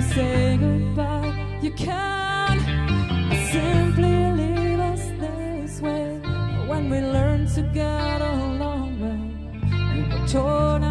say goodbye. You can't simply leave us this way. When we learn to get along well, you were torn